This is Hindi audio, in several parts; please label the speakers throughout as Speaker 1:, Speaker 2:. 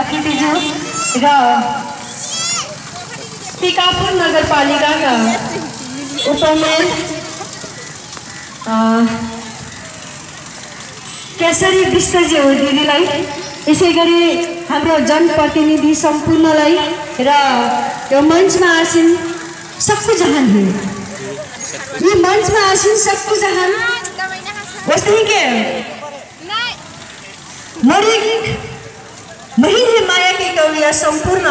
Speaker 1: अतिथिज्यू र टिकापुर नगरपालिकाका उपमेयर केसरी विष्टज्यू दिदीलाई। यसै गरी हाम्रो जनप्रतिनिधि सम्पूर्णलाई र यो मञ्चमा आसिन सक्कु जहान हो यी मञ्चमा आसिन सक्कु जहान वस्तै के? मरी महीने कविया सम्पूर्ण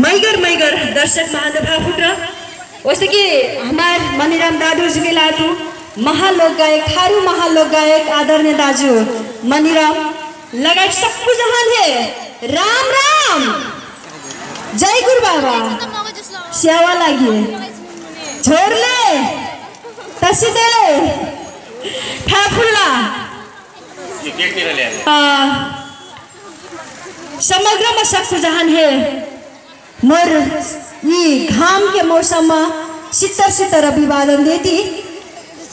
Speaker 1: मैगर मैगर दर्शक महानुभाव र वस्तै कि हमार मणिराम दादू जुगेलादू महालोक गायक थारू महालोक गायक आदरणीय दाजु मणिराम लगायत सबको जहान है। राम राम! जय गुरु बाबा। स्यावा लागि छोरले तसिदेले फाफुल्ला समग्रमा सबको जहान है। मोर यी घाम के मौसम में शीतल शीतल अभिवादन देती।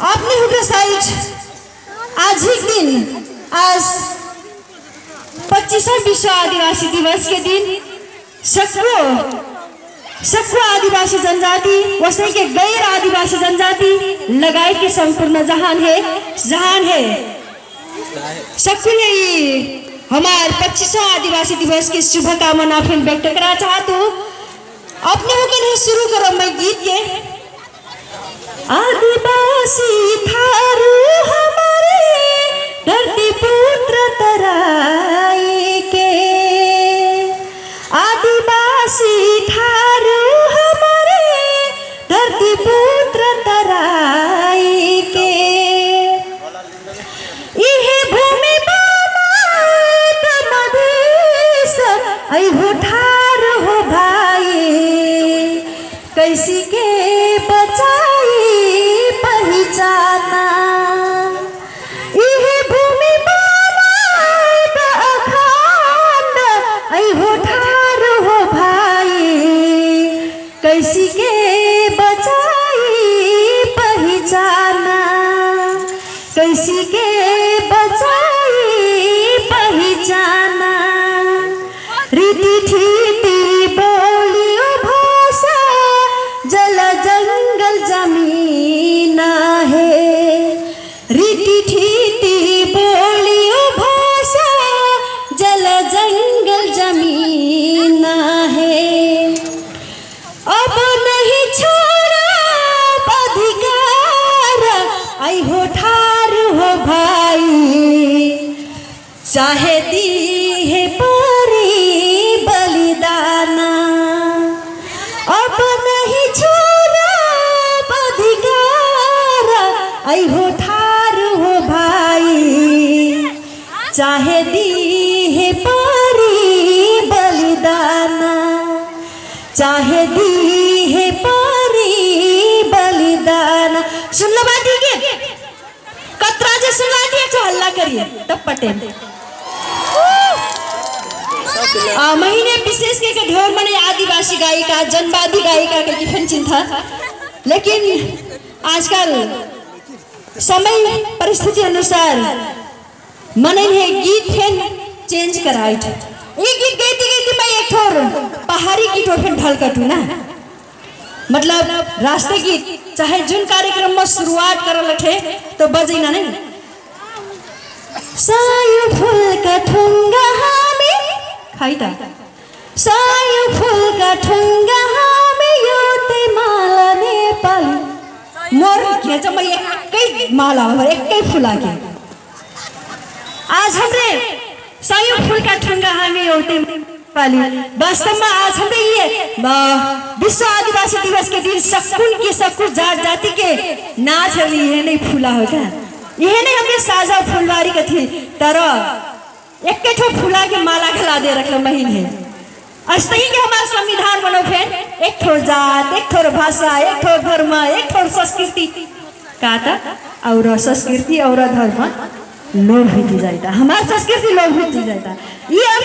Speaker 1: आपने साइड आज ही दिन, आज पच्चीसवें विश्व आदिवासी दिवस के दिन सक्रो सक्रो आदिवासी जनजाति वैसे के गैर आदिवासी जनजाति लगायत के संपूर्ण जहान है जहान है। सक्रिय हमार पच्चीसवें आदिवासी दिवस की शुभकामना फिर व्यक्त करना चाहती हूँ। अपने होकर शुरू करो मैं गीत ये आदिवासी थारू हमारे कैसी के बचाई पहचाना। कैसी के बचाई पहचाना। कैसी के बचाई पहचाना। रीति ठीती चाहे दी है परी बलिदाना। अब नहीं छोड़ा अधिकार आई हो ठार हो भाई। चाहे दी है परी बलिदाना चाहे दी है परी बलिदान। सुन लो ठीक है? कतरा जे सुना दिए हल्ला करिए तब पटेल आ, महीने विशेष के के ढेर मने आदिवासी गायिका, जनवादी गायिका के किफन चिंता। लेकिन आजकल समय परिस्थिति अनुसार मनन है गीत फेन चेंज कराई ये गीत गाती गाती मैं एक ठोर पहाड़ी गीत और फिर ढल कटू ना। मतलब राष्ट्रीय गीत, चाहे जुन कार्यक्रम में शुरुआत कर लठे तो बजे ना नहीं। सायो फूल का ठुंगा सायो फूल का ठुंगा हमें योते माला नेपाली मोर खेच मैं एकै माला हो एकै फुला के आज हमरे सायो फूल का ठुंगा हमें योते नेपाली वास्तव में आज हमरे ये विश्व आदिवासी दिवस के दिन सकुन के सकुन जात जाति के नाच है ये नहीं फूला होगा यह नहीं हमरे साझा फुलवारी के थी तर एक ठो फूला के माला खिला दे रख महीन है। अस्तही के हमारे संविधान बनो फिर। एक ठो जात, एक ठो भाषा, एक ठो धर्म, एक ठो संस्कृति। का था और संस्कृति, और धर्म। लोभ होती जाता हमारा संस्कृति लोभ होती जाता ये